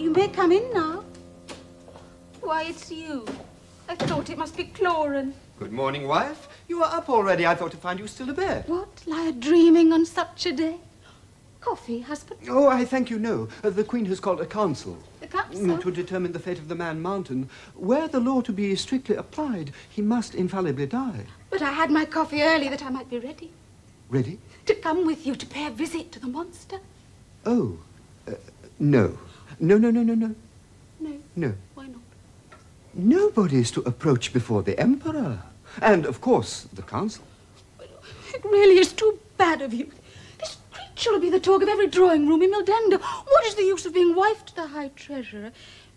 You may come in now. Why, it's you. I thought it must be Cloran. Good morning, wife. You are up already. I thought to find you still abed. What? Lie a dreaming on such a day? Coffee, husband? Oh, I thank you, no. Uh, the Queen has called a council. The council? Mm, To determine the fate of the man Mountain. Were the law to be strictly applied, he must infallibly die. But I had my coffee early that I might be ready. Ready? To come with you to pay a visit to the monster. Oh, uh, no. No, no, no, no, no. No. No. Why not? Nobody is to approach before the Emperor. And, of course, the council. It really is too bad of you. This creature will be the talk of every drawing room in Mildendo. What is the use of being wife to the High Treasurer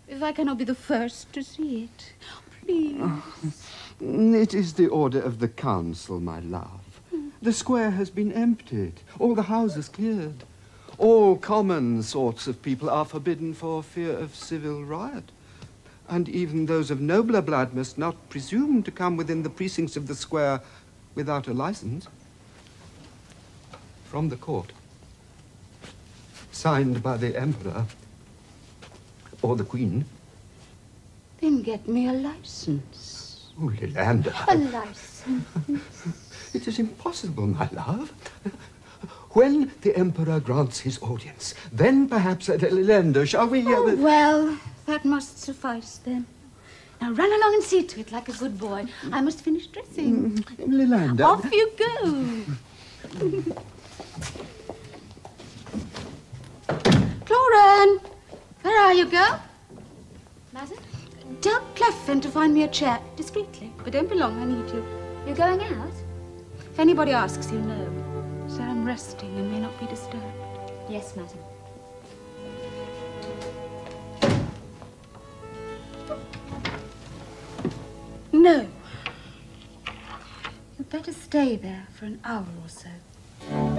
if I cannot be the first to see it? Please. It is the order of the council, my love. Hmm. The square has been emptied, all the houses cleared. All common sorts of people are forbidden for fear of civil riot. And even those of nobler blood must not presume to come within the precincts of the square without a license. From the court. Signed by the emperor or the queen. Then get me a license. Oh, Lilander. A license. It is impossible, my love. When the Emperor grants his audience, then perhaps, uh, Lender, shall we... uh, Oh, well, that must suffice then. Now run along and see to it like a good boy. I must finish dressing. Lilander. Off you go. Cloran! Where are you, girl? Madam? Tell Clefin to find me a chair, discreetly. But don't be long, I need you. You're going out? If anybody asks, you know. Resting and may not be disturbed. Yes, madam. No. You'd better stay there for an hour or so.